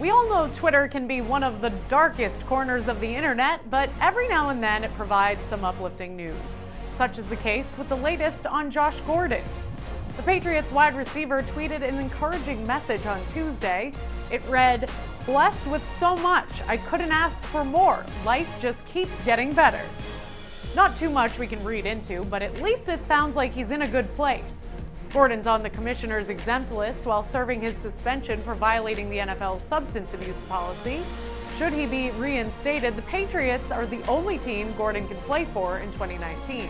We all know Twitter can be one of the darkest corners of the internet, but every now and then it provides some uplifting news. Such is the case with the latest on Josh Gordon. The Patriots wide receiver tweeted an encouraging message on Tuesday. It read, Blessed with so much, I couldn't ask for more. Life just keeps getting better. Not too much we can read into, but at least it sounds like he's in a good place. Gordon's on the commissioner's exempt list while serving his suspension for violating the NFL's substance abuse policy. Should he be reinstated, the Patriots are the only team Gordon can play for in 2019.